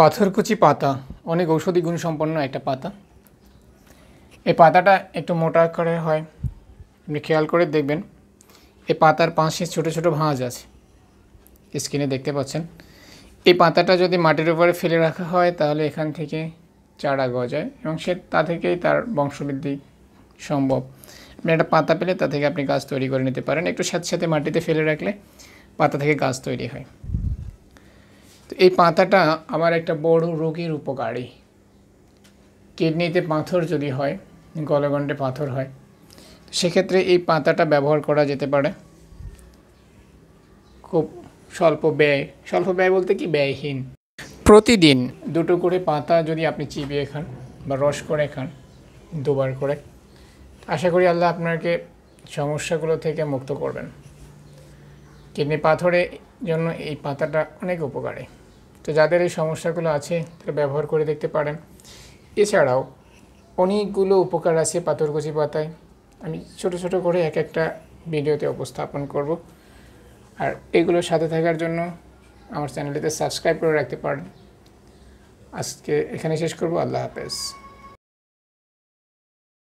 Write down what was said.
পাথরকুচি পাতা, অনেক ঔষধি গুণ সম্পন্ন একটা পাতা। এই পাতাটা একটু মোটা আকারের হয়, আপনি খেয়াল করে দেখবেন, এই পাতার পাশে ছোট ছোট ভাঁজ আছে। স্ক্রিনে দেখতে পাচ্ছেন। এই পাতাটা যদি মাটির উপরে ফেলে রাখা হয়, তাহলে এখান থেকে চারা গজায় এবং সে তা থেকেই তার বংশবৃদ্ধি সম্ভব। আপনি একটা পাতা পেলে তা থেকে আপনি গাছ তৈরি করে নিতে পারেন। একটু সাথে সাথে মাটিতে ফেলে রাখলে পাতা থেকে গাছ তৈরি হয়। তো এই পাতাটা আমার একটা বড় রোগের উপকারী। কিডনিতে পাথর যদি হয়, গলগণ্ডে পাথর হয়, সেক্ষেত্রে এই পাতাটা ব্যবহার করা যেতে পারে। খুব স্বল্প ব্যয় স্বল্প ব্যয় বলতে কি? ব্যয়হীন। প্রতিদিন দুটো করে পাতা যদি আপনি চিবিয়ে খান বা রস করে খান, দুবার করে, আশা করি আল্লাহ আপনাকে সমস্যাগুলো থেকে মুক্ত করবেন। কিডনি পাথরের জন্য এই পাতাটা অনেক উপকারী। তো যাদের এই সমস্যাগুলো আছে, তারা ব্যবহার করে দেখতে পারেন। এছাড়াও, অনেকগুলো উপকার আছে পাথরকুচি পাতায়। আমি ছোট ছোট করে এক একটা ভিডিওতে উপস্থাপন করব। আর এগুলোর সাথে থাকার জন্য আমার চ্যানেলটিতে সাবস্ক্রাইব করে রাখতে পারেন। আজকে এখানে শেষ করব। আল্লাহ হাফেজ।